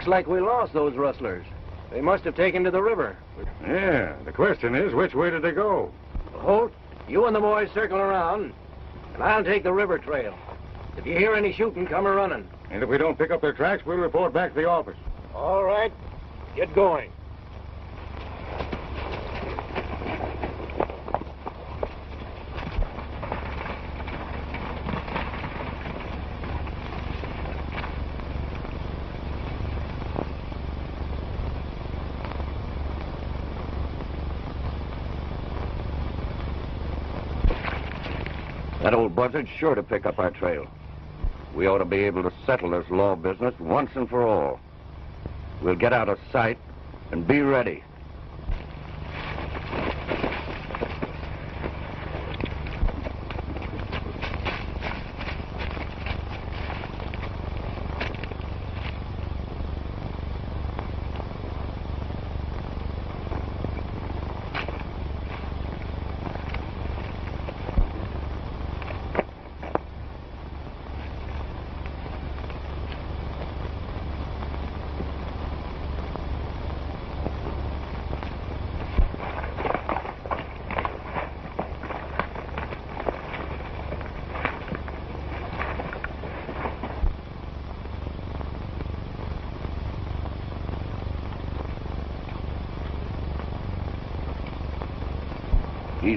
Looks like we lost those rustlers. They must have taken to the river. Yeah, the question is, which way did they go? Holt, you and the boys circle around, and I'll take the river trail. If you hear any shooting, come a running. And if we don't pick up their tracks, we'll report back to the office. All right. Get going. Buzzard's sure to pick up our trail. We ought to be able to settle this law business once and for all. We'll get out of sight and be ready.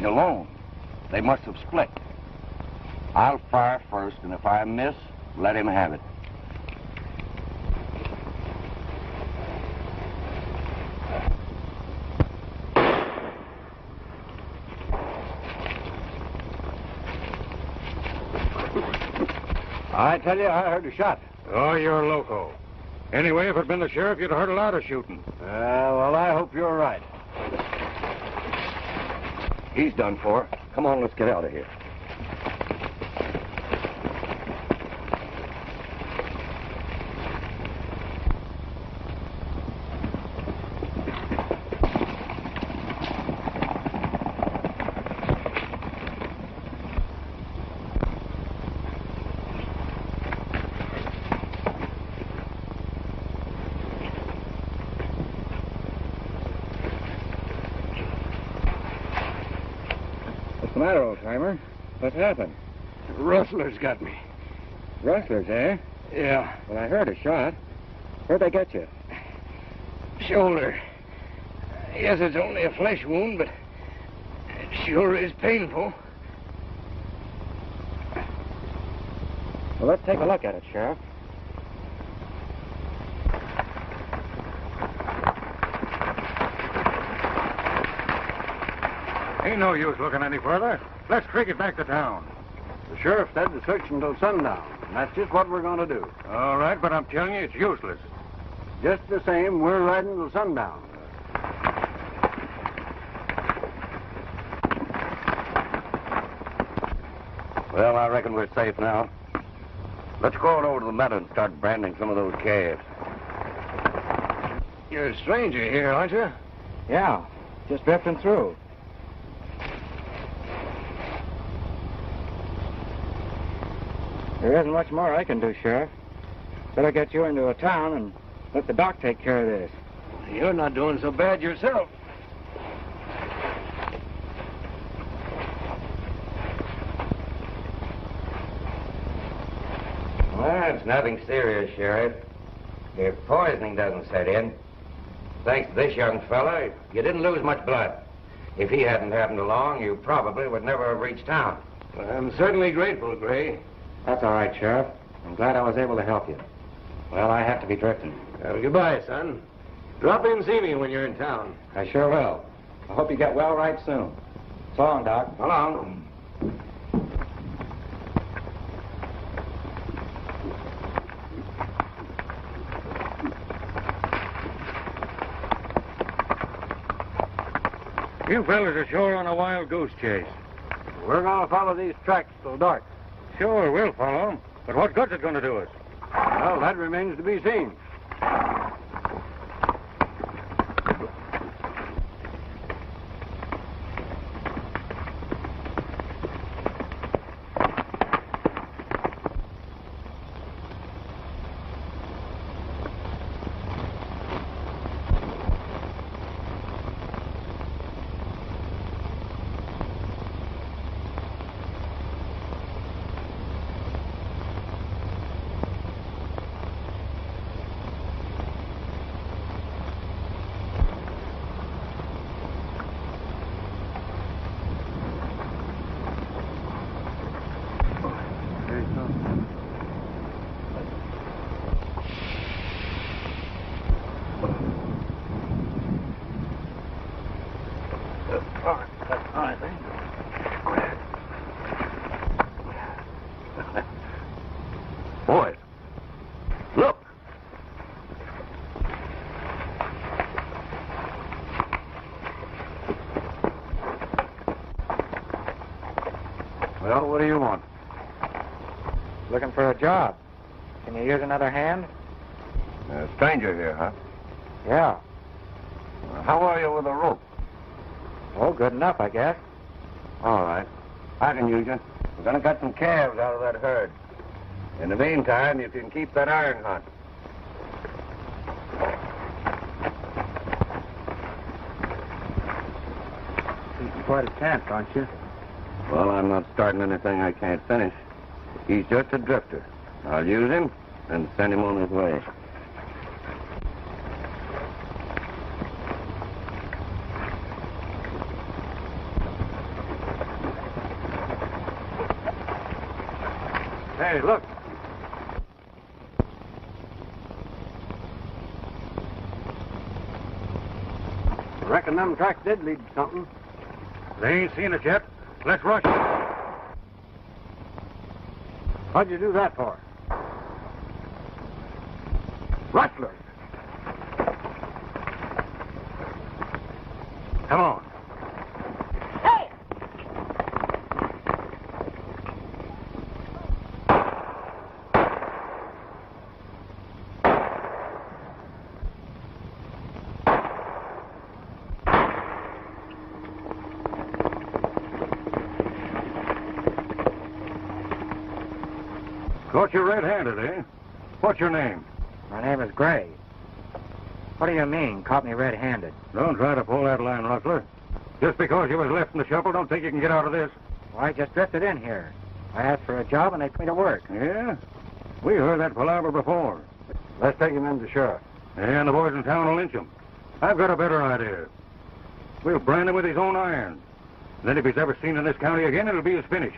Alone. They must have split. I'll fire first, and if I miss, let him have it. I tell you, I heard a shot. Oh, you're loco. Anyway, if it'd been the sheriff, you'd have heard a lot of shooting. Uh, well, I hope you're right. He's done for. Come on, let's get out of here. What's the matter, old timer? What's happened? Rustlers got me. Rustlers, eh? Yeah, Well, I a shot. Where'd they get you? shoulder. Yes, it's only a flesh wound, but it sure is painful. Well, let's take a look at it, Sheriff. Ain't no use looking any further. Let's creak it back to town. The sheriff said to search until sundown, and that's just what we're going to do. All right, but I'm telling you, it's useless. Just the same, we're riding till sundown. Well, I reckon we're safe now. Let's go on over to the meadow and start branding some of those calves. You're a stranger here, aren't you? Yeah, just drifting through. There isn't much more I can do, Sheriff. Better get you into a town and let the doc take care of this. You're not doing so bad yourself. Well, it's nothing serious, Sheriff. If poisoning doesn't set in, thanks to this young fella, you didn't lose much blood. If he hadn't happened along, you probably would never have reached town. I'm certainly grateful, Gray. That's all right, Sheriff. I'm glad I was able to help you. Well, I have to be drifting. Well, goodbye, son. Drop in and see me when you're in town. I sure will. I hope you get well right soon. So long, Doc. So long. You fellas are sure on a wild goose chase. We're going to follow these tracks till dark. Sure, we'll follow. But what good's it going to do us? Well, that remains to be seen. Boys, look. Well, what do you want? Looking for a job. Can you use another hand? A stranger here, huh? Yeah. How are you with a rope? Oh, good enough, I guess. All right. I can use you. We're going to cut some calves out of that herd. In the meantime, you can keep that iron hot. Quite a chance, aren't you? Well, I'm not starting anything I can't finish. He's just a drifter. I'll use him and send him on his way. Hey, look. Reckon them tracks did lead to something. They ain't seen it yet. Let's rush it. What'd you do that for? Rustlers. Come on. Caught you red-handed, eh? What's your name? My name is Gray. What do you mean, caught me red-handed? Don't try to pull that line, Rustler. Just because you was left in the shuffle, don't think you can get out of this. Well, I just drifted in here. I asked for a job and they put me to work. Yeah? We heard that palaver before. Let's take him in to sheriff. And the boys in town will lynch him. I've got a better idea. We'll brand him with his own iron. Then if he's ever seen in this county again, it'll be his finish.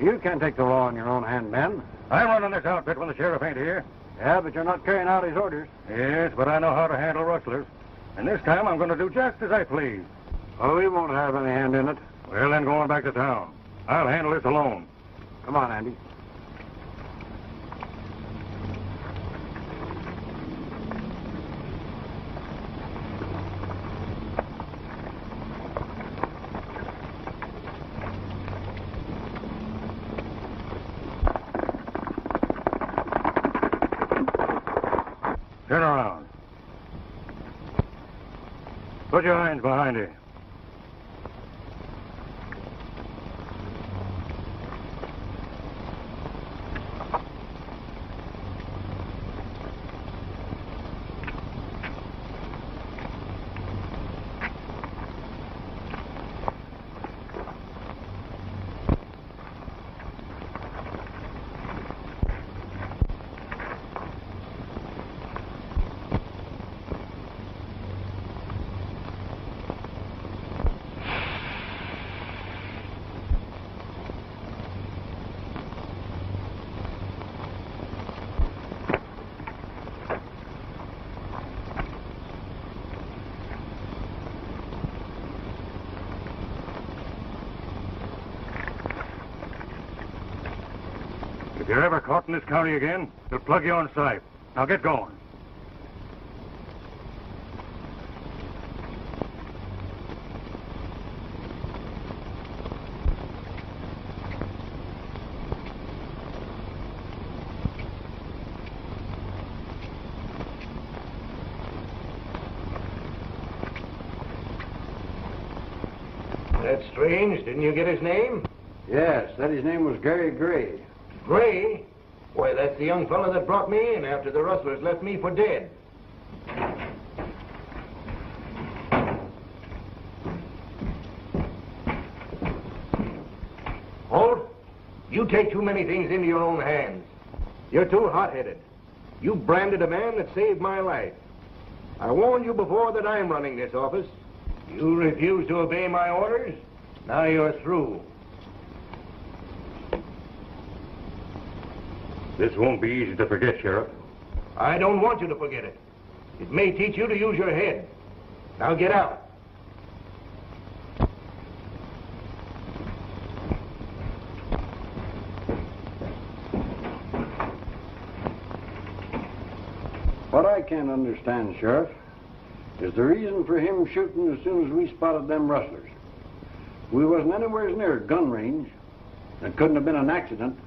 You can't take the law in your own hand, men. I'm running this outfit when the sheriff ain't here. Yeah, but you're not carrying out his orders. Yes, but I know how to handle rustlers. And this time I'm going to do just as I please. Oh, we won't have any hand in it. Well, then going back to town. I'll handle this alone. Come on, Andy. Turn around. Behind you. You're ever caught in this county again, they'll plug you on sight. Now get going. That's strange. Didn't you get his name? Yes, said his name was Gary Gray. Gray? Why, that's the young fellow that brought me in after the rustlers left me for dead. Holt, you take too many things into your own hands. You're too hot-headed. You branded a man that saved my life. I warned you before that I'm running this office. You refuse to obey my orders. Now you're through. This won't be easy to forget, Sheriff. I don't want you to forget it. It may teach you to use your head. Now get out. What I can't understand, Sheriff, is the reason for him shooting as soon as we spotted them rustlers. We wasn't anywhere near gun range. It couldn't have been an accident.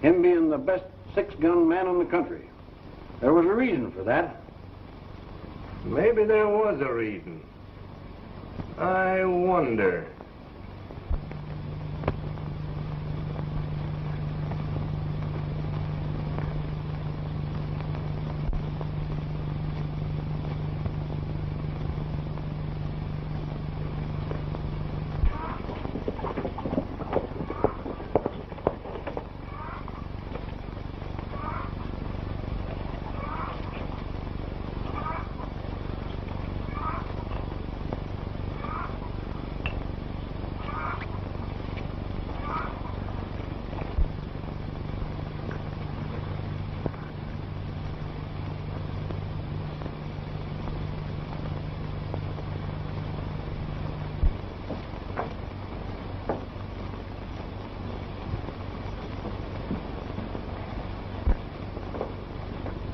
Him being the best six-gun man in the country. There was a reason for that. Maybe there was a reason. I wonder.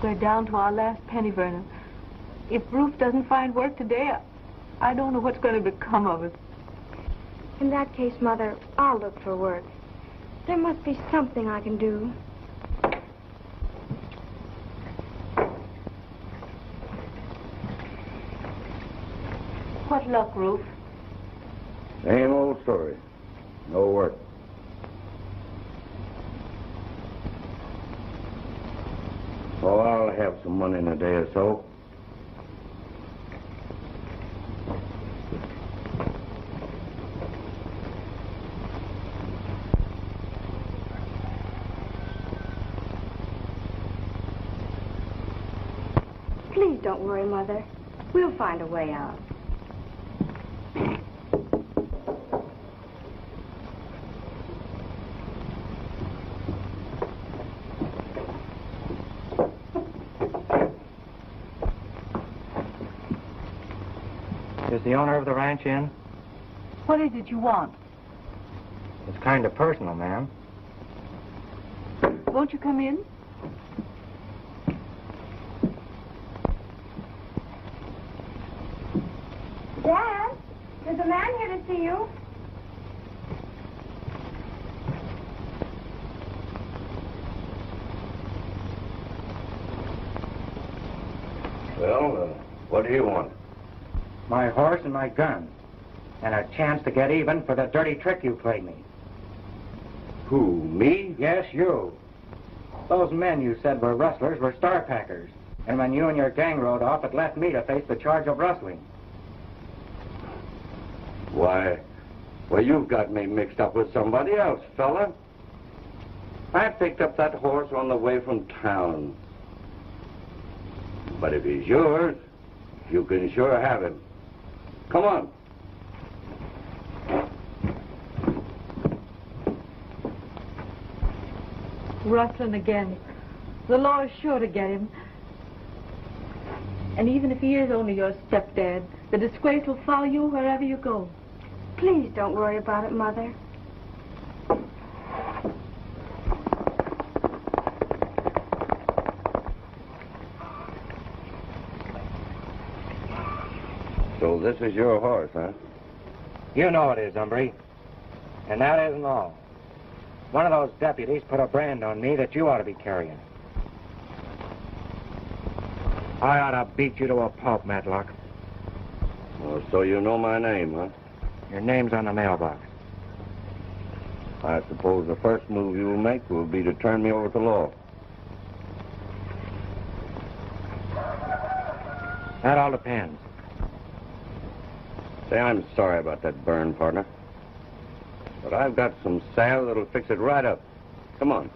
We're down to our last penny, Verna. If Rufe doesn't find work today, I I don't know what's going to become of us. In that case, Mother, I'll look for work. There must be something I can do. What luck, Rufe? Same old story. No work. Oh, I'll have some money in a day or so. Please don't worry, Mother. We'll find a way out. Is the owner of the ranch in? What is it you want? It's kind of personal, ma'am. Won't you come in? Dad, there's a man here to see you. Well, uh, what do you want? My and my gun. And a chance to get even for the dirty trick you played me. Who, me? Yes, you. Those men you said were rustlers were star packers. And when you and your gang rode off, it left me to face the charge of rustling. Why, well, you've got me mixed up with somebody else, fella. I picked up that horse on the way from town. But if he's yours, you can sure have him. Come on. Rustling again. The law is sure to get him. And even if he is only your stepdad, the disgrace will follow you wherever you go. Please don't worry about it, Mother. This is your horse, huh? You know it is, Umbry. And that isn't all. One of those deputies put a brand on me that you ought to be carrying. I ought to beat you to a pulp, Matlock. Well, so you know my name, huh? Your name's on the mailbox. I suppose the first move you'll make will be to turn me over to law. That all depends. Say, I'm sorry about that burn, partner. But I've got some salve that'll fix it right up. Come on.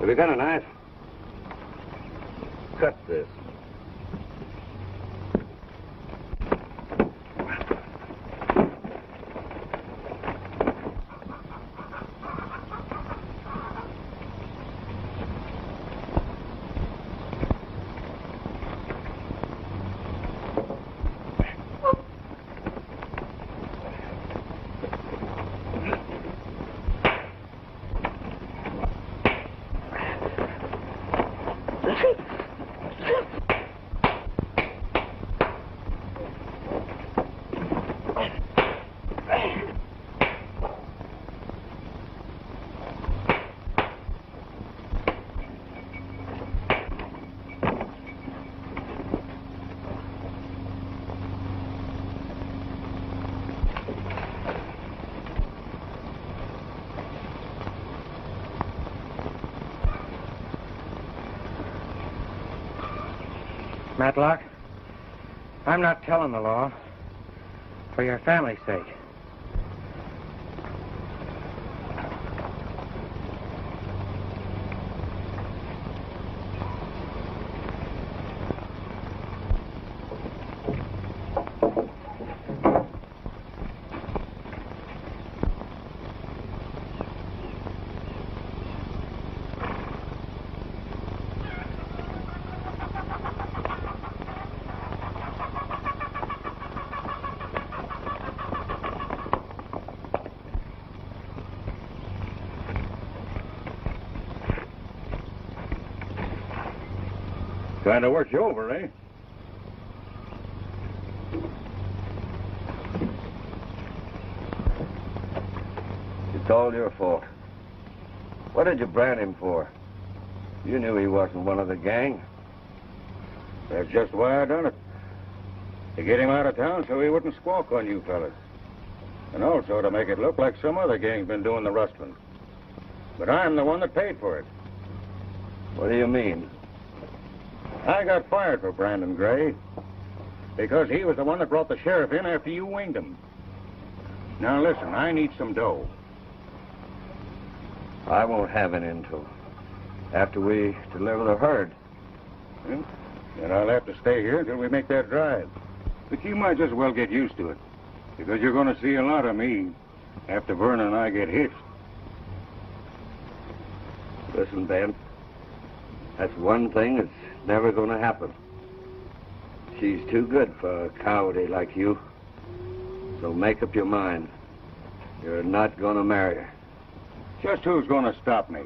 Have you got a knife? Cut this. Matlock, I'm not telling the law for your family's sake. Kind of worked you over, eh? It's all your fault. What did you brand him for? You knew he wasn't one of the gang. That's just why I done it. To get him out of town so he wouldn't squawk on you fellas. And also to make it look like some other gang's been doing the rustling. But I'm the one that paid for it. What do you mean? I got fired for Brandon Gray because he was the one that brought the sheriff in after you winged him. Now listen, I need some dough. I won't have it until after we deliver the herd. Hmm? Then I'll have to stay here until we make that drive. But you might just well get used to it because you're going to see a lot of me after Verna and I get hitched. Listen, Ben. That's one thing that's never going to happen. She's too good for a coyote like you. So make up your mind. You're not going to marry her. Just who's going to stop me?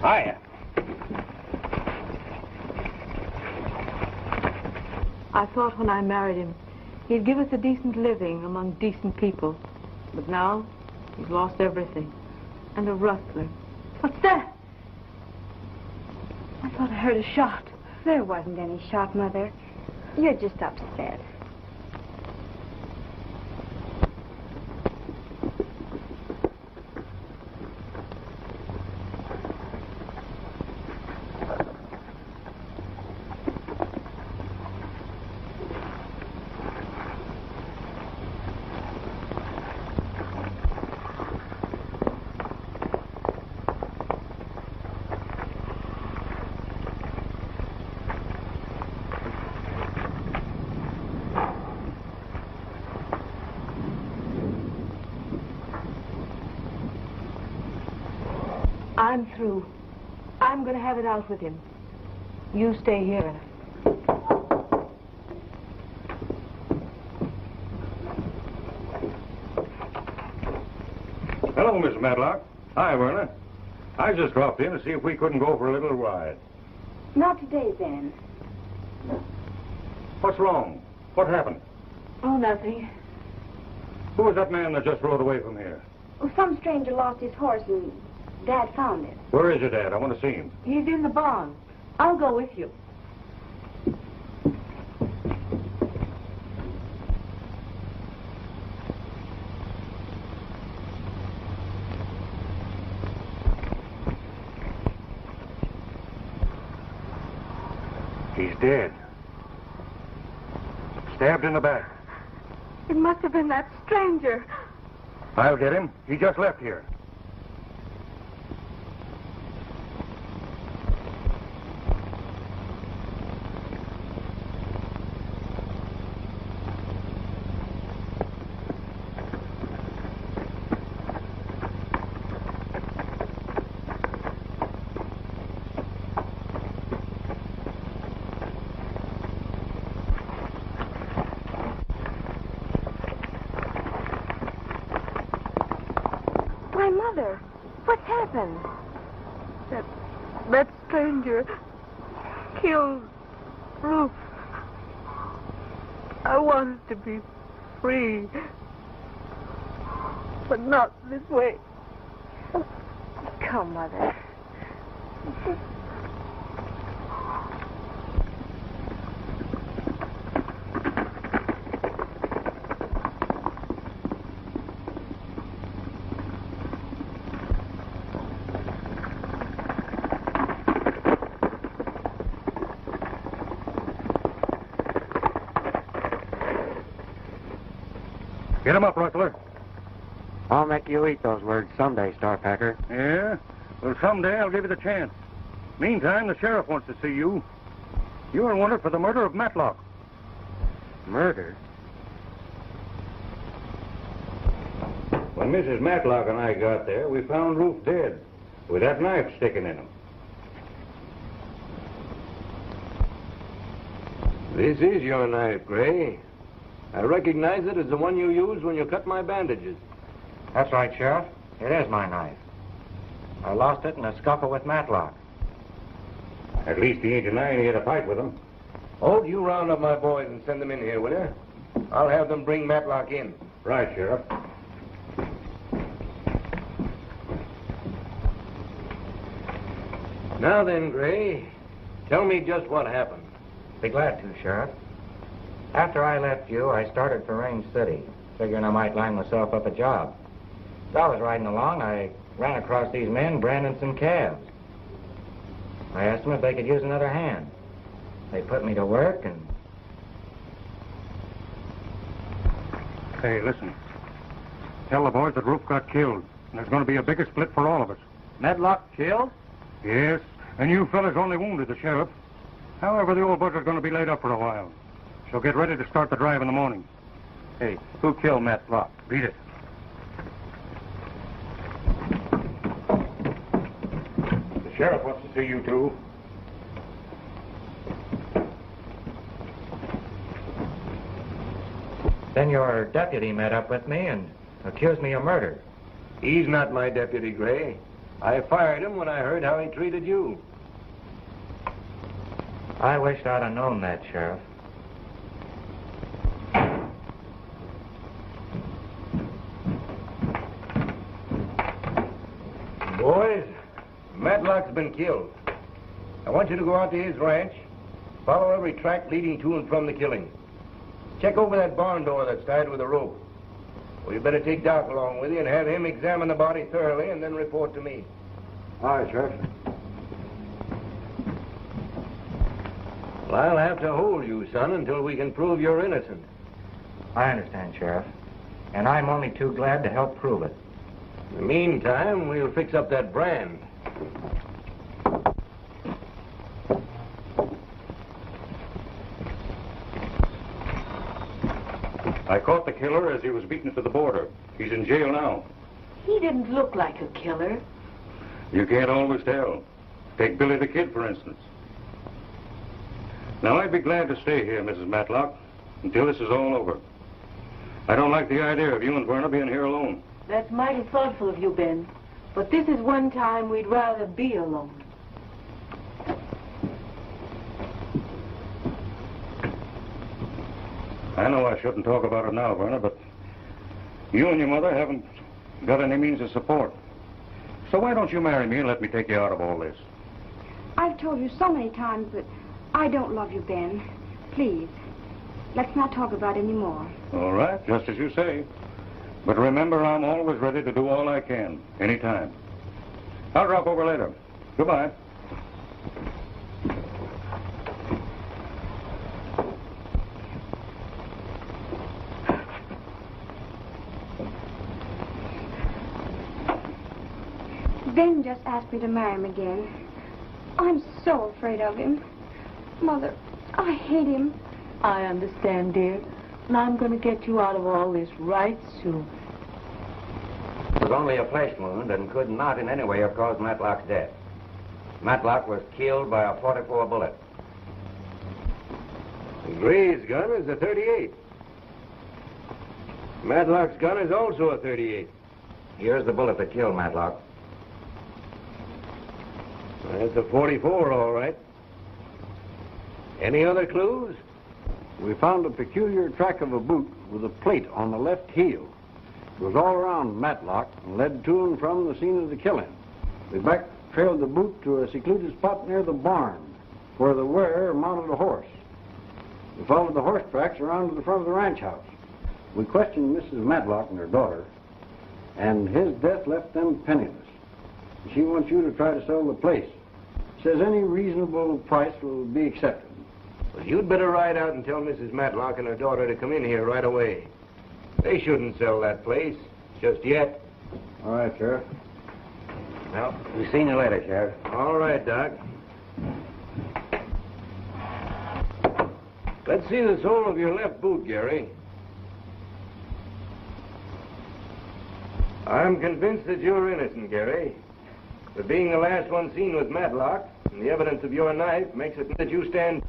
Hiya. I thought when I married him, he'd give us a decent living among decent people. But now, he's lost everything. And a rustler. What's that? I thought I heard a shot. There wasn't any shot, Mother. You're just upset. I'm through. I'm going to have it out with him. You stay here. Hello, Miss Matlock. Hi, Verna. I just dropped in to see if we couldn't go for a little ride. Not today, Ben. What's wrong? What happened? Oh, nothing. Who was that man that just rode away from here? Well, some stranger lost his horse and Dad found it. Where is your dad? I want to see him. He's in the barn. I'll go with you. He's dead. Stabbed in the back. It must have been that stranger. I'll get him. He just left here. Why, Mother, what's happened? That, that stranger killed Rufe. I wanted to be free. But not this way. Come, Mother. Get him up, Rustler. I'll make you eat those words someday, Starpacker. Yeah? Well, someday I'll give you the chance. Meantime, the sheriff wants to see you. You're wanted for the murder of Matlock. Murder? When Mrs. Matlock and I got there, we found Rufe dead, with that knife sticking in him. This is your knife, Gray. I recognize it as the one you used when you cut my bandages. That's right, Sheriff. It is my knife. I lost it in a scuffle with Matlock. At least he ain't denying he had a fight with him. Holt, you round up my boys and send them in here, will you? I'll have them bring Matlock in. Right, Sheriff. Now then, Gray, tell me just what happened. Be glad to, Sheriff. After I left you, I started for Range City, figuring I might line myself up a job. As I was riding along, I ran across these men branding some calves. I asked them if they could use another hand. They put me to work, and Hey, listen. Tell the boys that Rufe got killed. And there's going to be a bigger split for all of us. Matlock killed? Yes, and you fellas only wounded the sheriff. However, the old buzzard's going to be laid up for a while. So get ready to start the drive in the morning. Hey, who killed Matlock? Beat it. The sheriff wants to see you two. Then your deputy met up with me and accused me of murder. He's not my deputy, Gray. I fired him when I heard how he treated you. I wished I'd have known that, Sheriff. Boys, Matlock's been killed. I want you to go out to his ranch, follow every track leading to and from the killing. Check over that barn door that's tied with a rope. Well, you better take Doc along with you and have him examine the body thoroughly and then report to me. All right, Sheriff. Well, I'll have to hold you, son, until we can prove you're innocent. I understand, Sheriff. And I'm only too glad to help prove it. In the meantime, we'll fix up that brand. I caught the killer as he was beaten to the border. He's in jail now. He didn't look like a killer. You can't always tell. Take Billy the Kid, for instance. Now, I'd be glad to stay here, Mrs. Matlock, until this is all over. I don't like the idea of you and Verna being here alone. That's mighty thoughtful of you, Ben. But this is one time we'd rather be alone. I know I shouldn't talk about it now, Verna, but you and your mother haven't got any means of support. So why don't you marry me and let me take you out of all this? I've told you so many times that I don't love you, Ben. Please, let's not talk about it anymore. All right, just as you say. But remember, I'm always ready to do all I can, anytime. I'll drop over later. Goodbye. Ben just asked me to marry him again. I'm so afraid of him. Mother, I hate him. I understand, dear. And I'm going to get you out of all this right soon. It was only a flesh wound and could not in any way have caused Matlock's death. Matlock was killed by a 44 bullet. Gray's gun is a 38. Matlock's gun is also a 38. Here's the bullet that killed Matlock. That's a 44, all right. Any other clues? We found a peculiar track of a boot with a plate on the left heel. It was all around Matlock and led to and from the scene of the killing. We back trailed the boot to a secluded spot near the barn where the wearer mounted a horse. We followed the horse tracks around to the front of the ranch house. We questioned Mrs. Matlock and her daughter, and his death left them penniless. She wants you to try to sell the place. Says any reasonable price will be accepted. Well, you'd better ride out and tell Mrs. Matlock and her daughter to come in here right away. They shouldn't sell that place just yet. All right, Sheriff. Well, we seen you later, Sheriff. All right, Doc. Let's see the sole of your left boot, Gary. I'm convinced that you're innocent, Gary. But being the last one seen with Matlock, and the evidence of your knife makes it that you stand.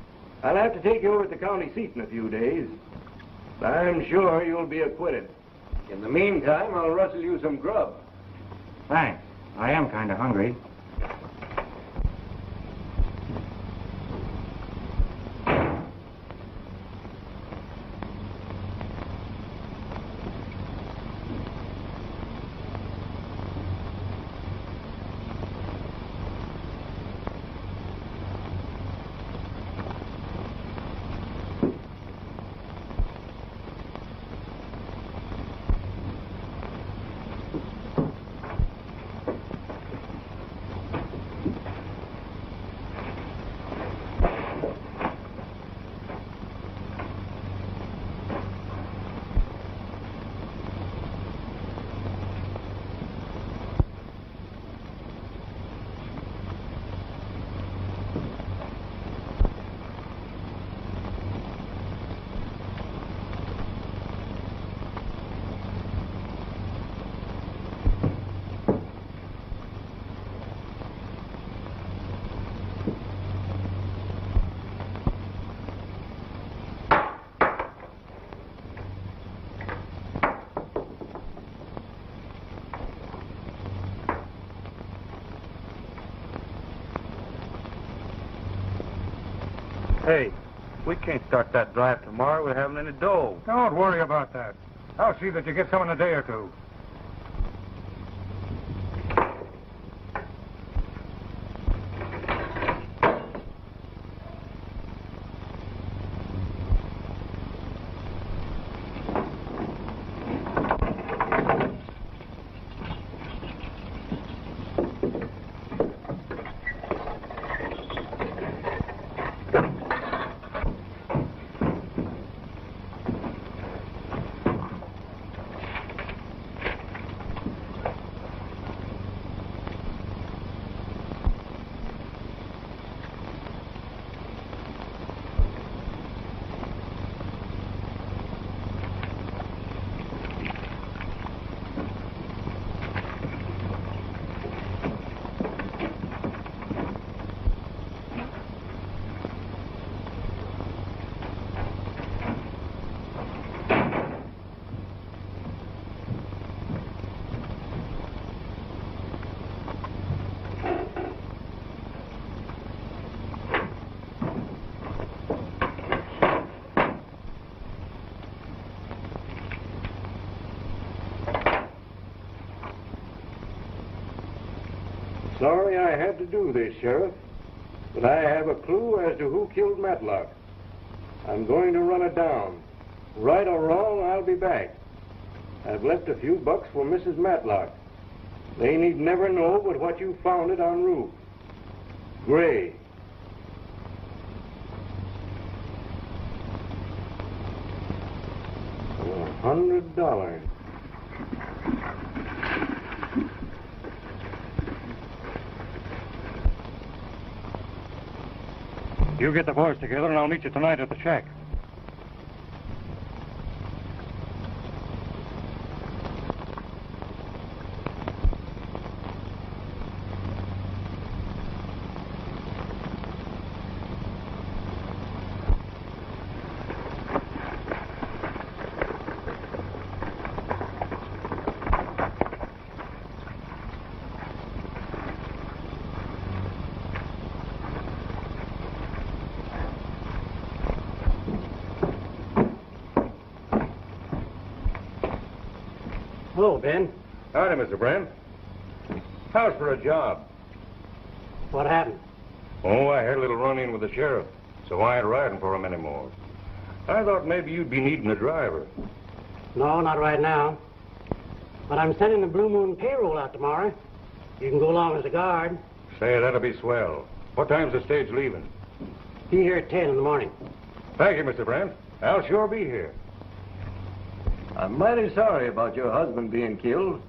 I'll have to take you over to the county seat in a few days. But I'm sure you'll be acquitted. In the meantime, I'll rustle you some grub. Thanks. I am kind of hungry. Hey, we can't start that drive tomorrow. We haven't any dough. Don't worry about that. I'll see that you get some in a day or two. Sorry I had to do this, Sheriff, but I have a clue as to who killed Matlock. I'm going to run it down. Right or wrong, I'll be back. I've left a few bucks for Mrs. Matlock. They need never know but what you found it on roof. Gray. A hundred dollars. You get the boys together, and I'll meet you tonight at the shack. Hello, Ben. Howdy, Mr. Brent. How's for a job? What happened? Oh, I had a little run-in with the sheriff, so I ain't riding for him anymore. I thought maybe you'd be needing a driver. No, not right now. But I'm sending the Blue Moon payroll out tomorrow. You can go along as a guard. Say, that'll be swell. What time's the stage leaving? Be here at 10 in the morning. Thank you, Mr. Brent. I'll sure be here. I'm mighty sorry about your husband being killed.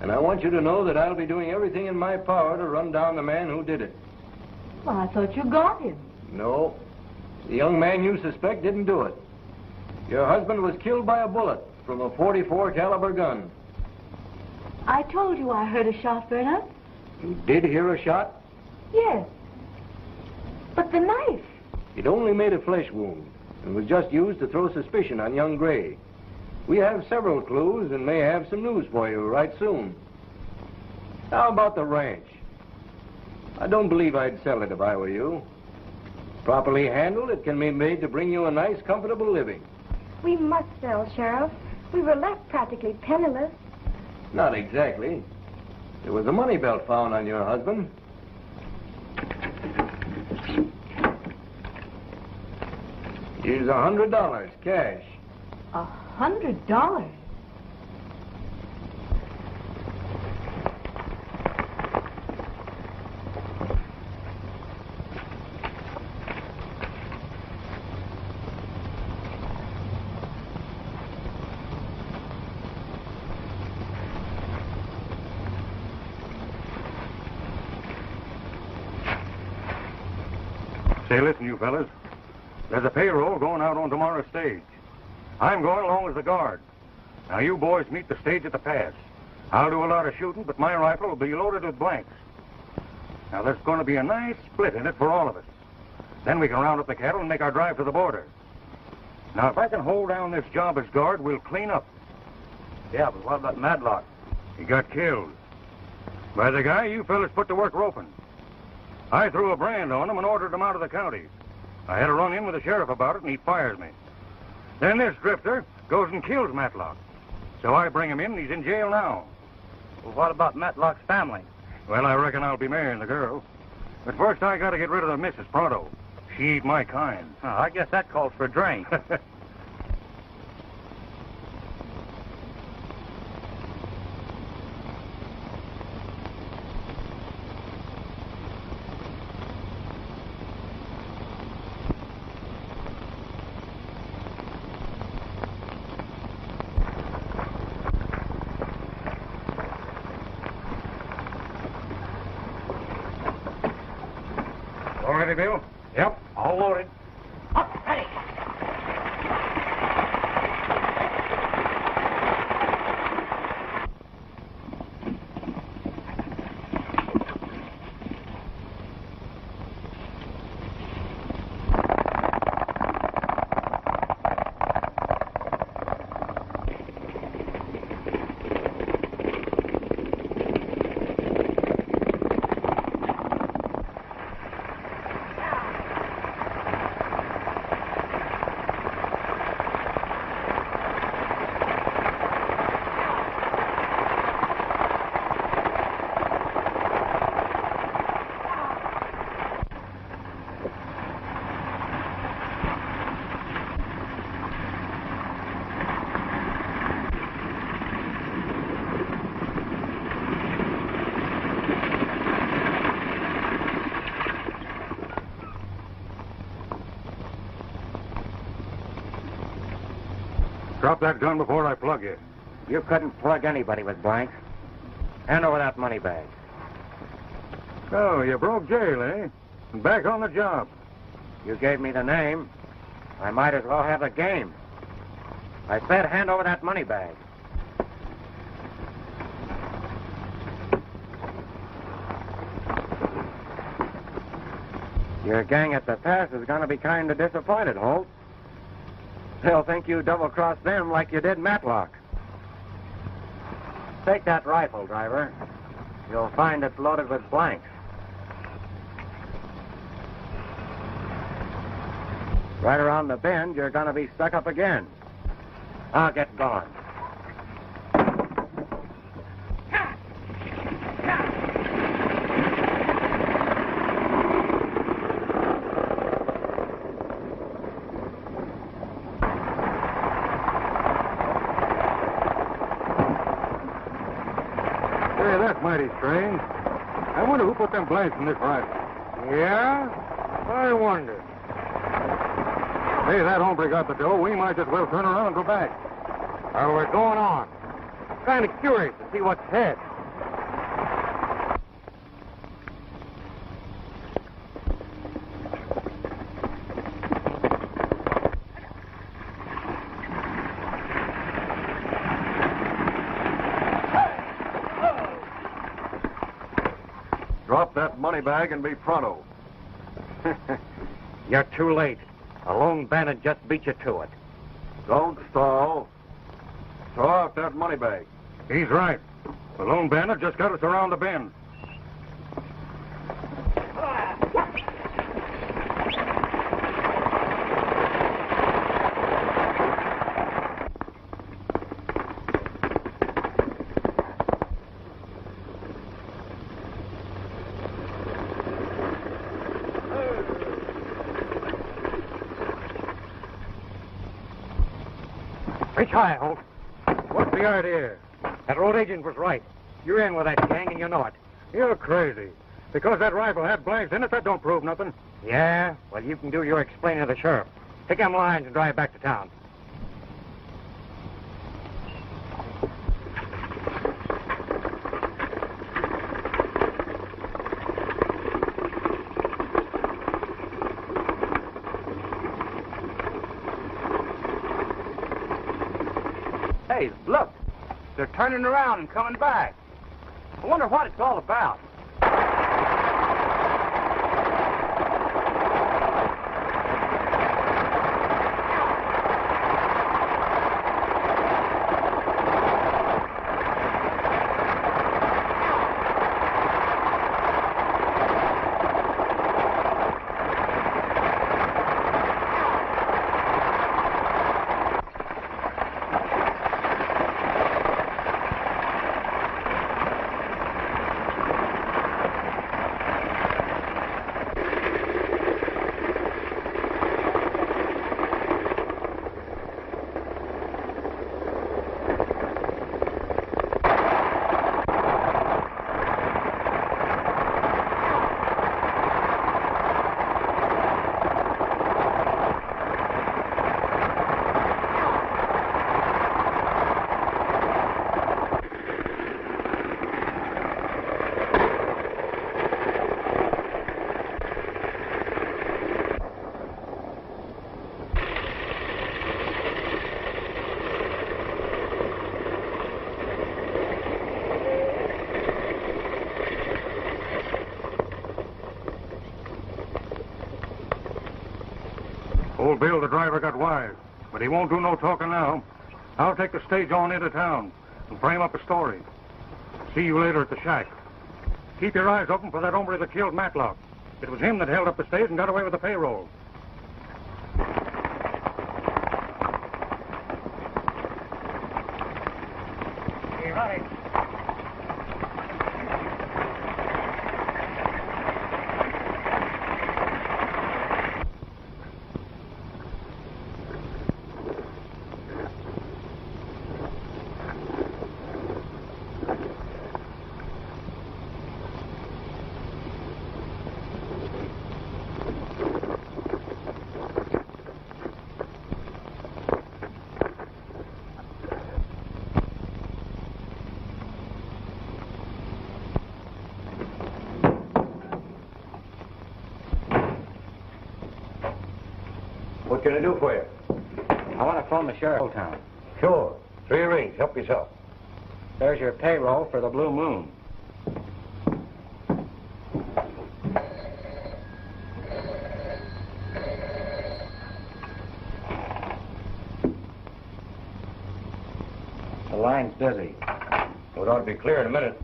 And I want you to know that I'll be doing everything in my power to run down the man who did it. Well, I thought you got him. No, the young man you suspect didn't do it. Your husband was killed by a bullet from a 44 caliber gun. I told you I heard a shot, Bernard. You did hear a shot? Yes. But the knife. It only made a flesh wound and was just used to throw suspicion on young Gray. We have several clues and may have some news for you right soon. How about the ranch? I don't believe I'd sell it if I were you. Properly handled, it can be made to bring you a nice, comfortable living. We must sell, Sheriff. We were left practically penniless. Not exactly. There was a money belt found on your husband. Here's a hundred dollars, cash. A hundred dollars. Say, listen, you fellas. There's a payroll going out on tomorrow's stage. I'm going along as the guard. Now, you boys meet the stage at the pass. I'll do a lot of shooting, but my rifle will be loaded with blanks. Now, there's going to be a nice split in it for all of us. Then we can round up the cattle and make our drive to the border. Now, if I can hold down this job as guard, we'll clean up. Yeah, but what about Matlock? He got killed. By the guy you fellas put to work roping. I threw a brand on him and ordered him out of the county. I had to run in with the sheriff about it, and he fires me. Then this drifter goes and kills Matlock. So I bring him in, and he's in jail now. Well, what about Matlock's family? Well, I reckon I'll be marrying the girl. But first, I got to get rid of the Mrs. Pronto. She ain't my kind. Oh, I guess that calls for a drink. All ready, Bill? Yep, all loaded. Drop that gun before I plug you. You couldn't plug anybody with blanks. Hand over that money bag. Oh, you broke jail, eh? And back on the job. You gave me the name. I might as well have the game. I said hand over that money bag. Your gang at the pass is going to be kind of disappointed, Holt. They'll think you double-crossed them like you did Matlock. Take that rifle, driver. You'll find it's loaded with blanks. Right around the bend, you're going to be stuck up again. I'll get going. Hey, that's mighty strange. I wonder who put them blanks in this rifle. Yeah? I wonder. Hey, that hombre got the dough. We might as well turn around and go back. Well, we're going on. Kind of curious to see what's ahead. Drop that money bag and be pronto. You're too late. A lone bandit just beat you to it. Don't stall. Throw out that money bag. He's right. The lone bandit just got us around the bend. Reach high, Holt. What's the idea? That road agent was right. You're in with that gang and you know it. You're crazy. Because that rifle had blanks in it, that don't prove nothing. Yeah? Well, you can do your explaining to the sheriff. Take them lines and drive back to town. Hey, look. They're turning around and coming back. I wonder what it's all about. Old Bill, the driver, got wise, but he won't do no talking now. I'll take the stage on into town and frame up a story. See you later at the shack. Keep your eyes open for that hombre that killed Matlock. It was him that held up the stage and got away with the payroll. Hey, Ronnie. What can I do for you? I want to phone the sheriff of town. Sure. Three rings. Help yourself. There's your payroll for the Blue Moon. The line's busy. Well, it ought to be clear in a minute.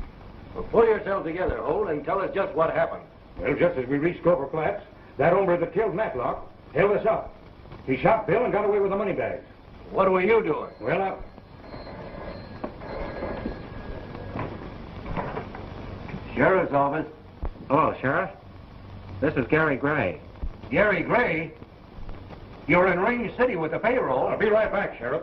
Well, pull yourself together, Holt, and tell us just what happened. Well, just as we reached Clover Flats, that hombre that killed Matlock held us up. He shot Bill and got away with the money bags. What were you doing? Well, I... Sheriff's office. Oh, Sheriff? This is Gary Gray. Gary Gray? You're in Range City with the payroll. I'll be right back, Sheriff.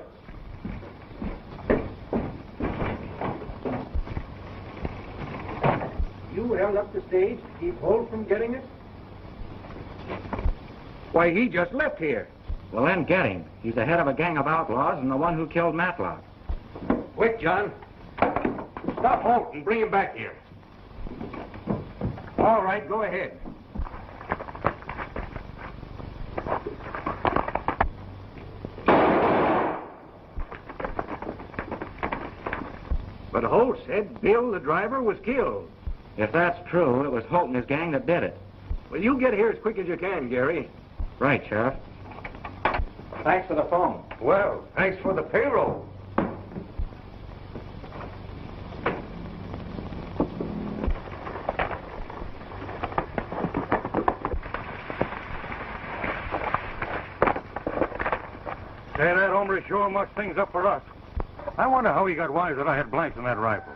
You held up the stage to keep Holt from getting it? Why, he just left here. Well, then get him. He's the head of a gang of outlaws and the one who killed Matlock. Quick, John. Stop Holt and bring him back here. All right, go ahead. But Holt said Bill, the driver, was killed. If that's true, it was Holt and his gang that did it. Well, you get here as quick as you can, Gary. Right, Sheriff. Thanks for the phone. Well, thanks for the payroll. Say, that hombre sure mucked things up for us. I wonder how he got wise that I had blanks in that rifle.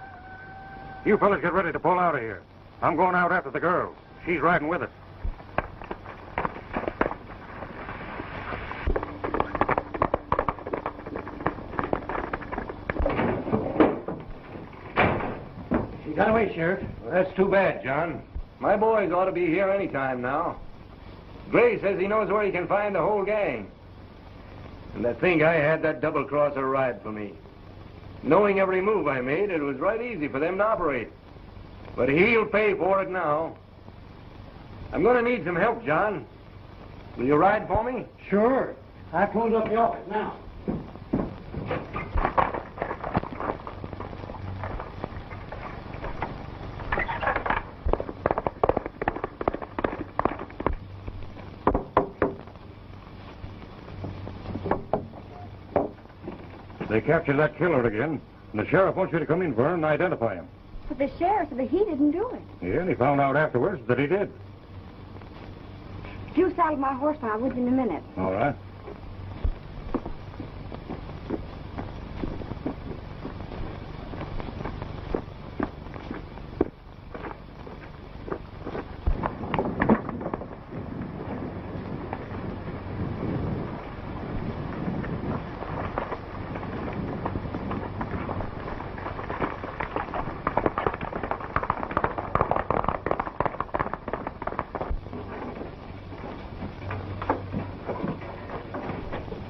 You fellas get ready to pull out of here. I'm going out after the girl. She's riding with us. She got away, Sheriff. Well, that's too bad, John. My boys ought to be here any time now. Gray says he knows where he can find the whole gang. And to think I had that double crosser ride for me. Knowing every move I made, it was right easy for them to operate. But he'll pay for it now. I'm going to need some help, John. Will you ride for me? Sure. I close up the office now. They captured that killer again. And the sheriff wants you to come in for him and identify him. But the sheriff said that he didn't do it. Yeah, and he found out afterwards that he did. If you saddle my horse, I'll with you in a minute. All right.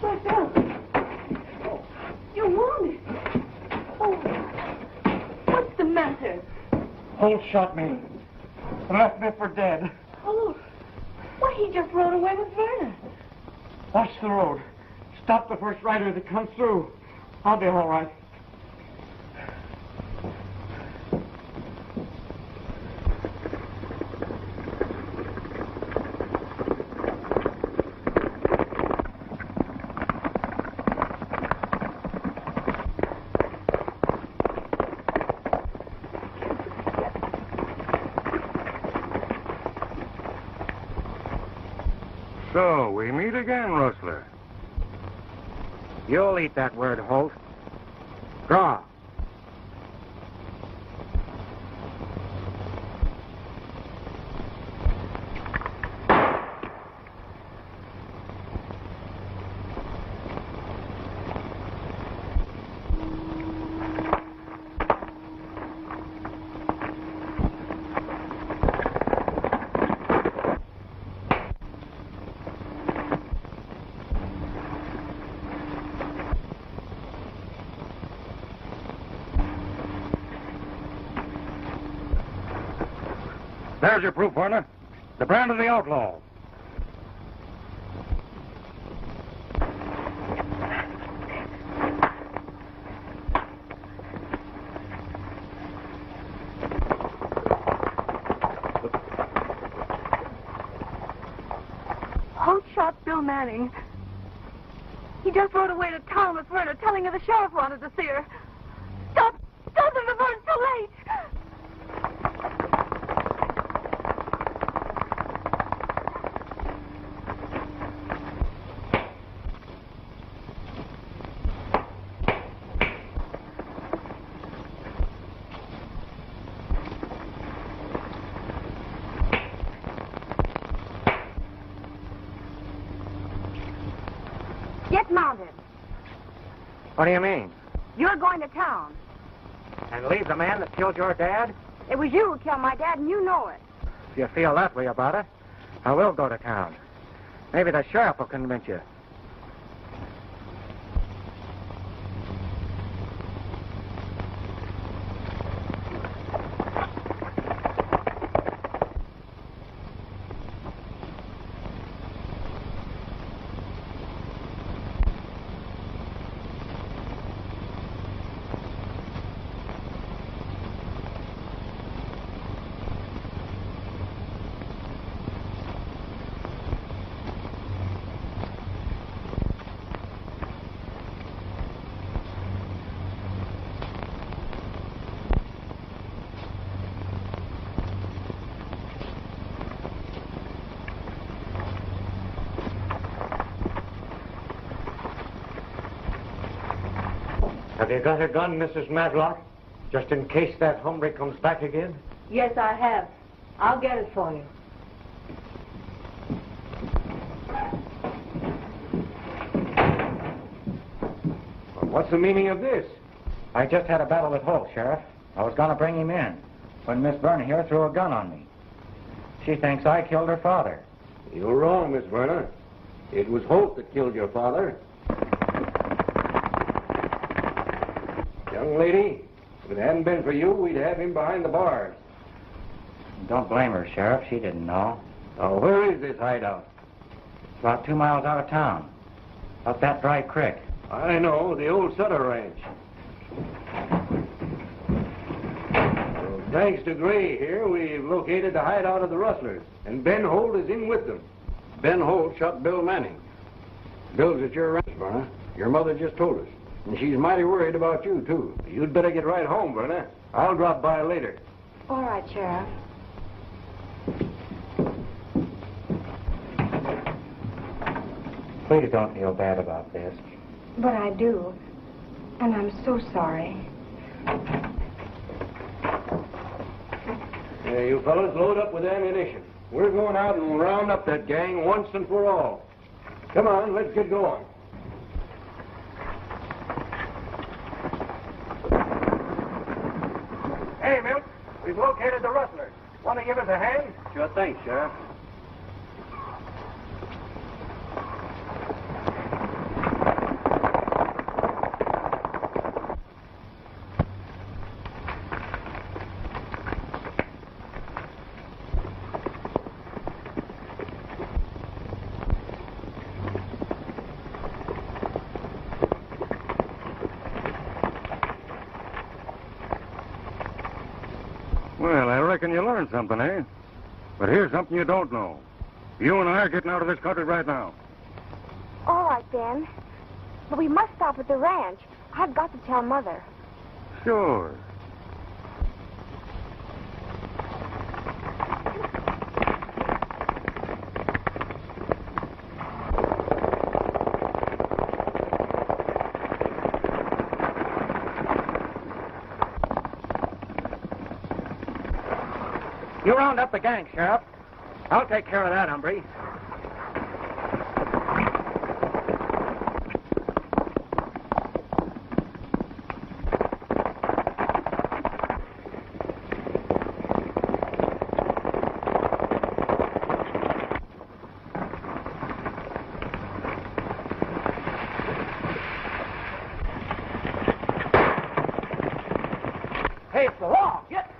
Why, Bill? You're wounded. Oh, what's the matter? Holt shot me. And left me for dead. Oh, why, he just rode away with Verna. Watch the road. Stop the first rider that comes through. I'll be all right. So, we meet again, Rustler. You'll that word, Holt. There's your proof, Warner. The brand of the outlaw. Holt shot Bill Manning. He just rode away to town with Verna, telling her the sheriff wanted to see her. Stop! Stop him before it's too late! Get mounted. What do you mean? You're going to town. And leave the man that killed your dad? It was you who killed my dad, and you know it. If you feel that way about it, I will go to town. Maybe the sheriff will convince you. Have you got a gun, Mrs. Matlock? Just in case that hombre comes back again? Yes, I have. I'll get it for you. What's the meaning of this? I just had a battle with Holt, Sheriff. I was going to bring him in when Miss Verna here threw a gun on me. She thinks I killed her father. You're wrong, Miss Verna. It was Holt that killed your father. Young lady, if it hadn't been for you, we'd have him behind the bars. Don't blame her, Sheriff. She didn't know. Now, where is this hideout? It's about two miles out of town. Up that dry creek. I know, the old Sutter Ranch. Well, thanks to Gray here, we've located the hideout of the rustlers, and Ben Holt is in with them. Ben Holt shot Bill Manning. Bill's at your ranch, Verna. Your mother just told us. And she's mighty worried about you, too. You'd better get right home, Verna. I'll drop by later. All right, Sheriff. Please don't feel bad about this. But I do. And I'm so sorry. Yeah, you fellas load up with ammunition. We're going out and round up that gang once and for all. Come on, let's get going. Hey, Milt, we've located the rustlers. Want to give us a hand? Sure thing, Sheriff. Well, I reckon you learned something, eh? But here's something you don't know. You and I are getting out of this country right now. All right, Ben. But we must stop at the ranch. I've got to tell Mother. Sure. You round up the gang, Sheriff. I'll take care of that, hombre. Hey, it's the law. Get.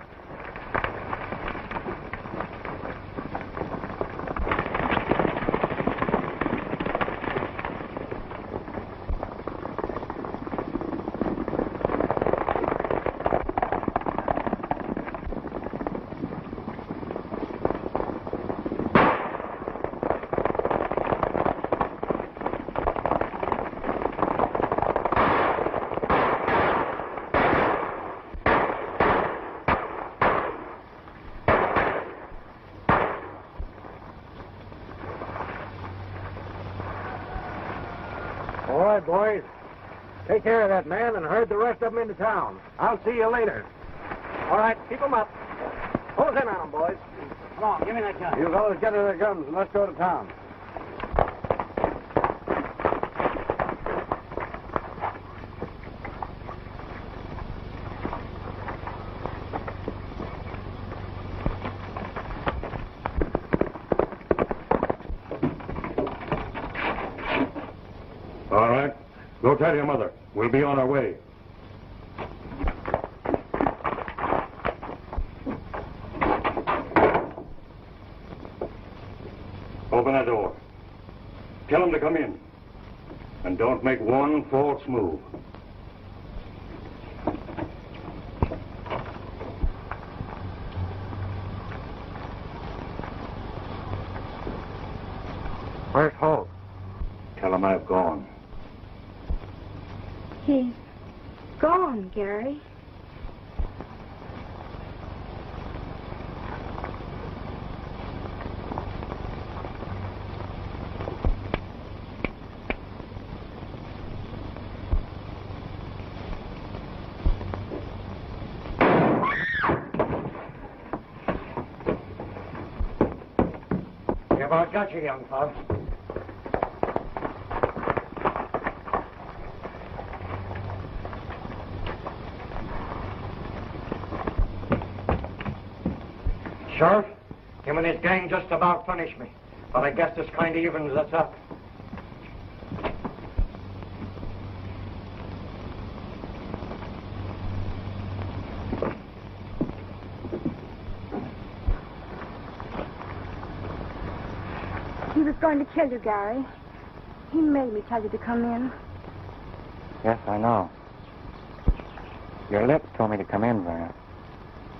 All right, boys. Take care of that man and herd the rest of them into town. I'll see you later. All right, keep 'em up. Close in on 'em, boys. Come on, give me that gun. You fellas get to their guns and let's go to town. All right. Go tell your mother. We'll be on our way. Open that door. Tell them to come in. And don't make one false move. Where's Holt? Gary. I've got you, young fellow. Sheriff, him and his gang just about finished me. But I guess this kind of evens us up. He was going to kill you, Gary. He made me tell you to come in. Yes, I know. Your lips told me to come in, Verna.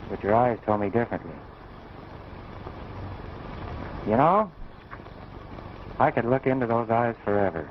But your eyes told me differently. You know, I could look into those eyes forever.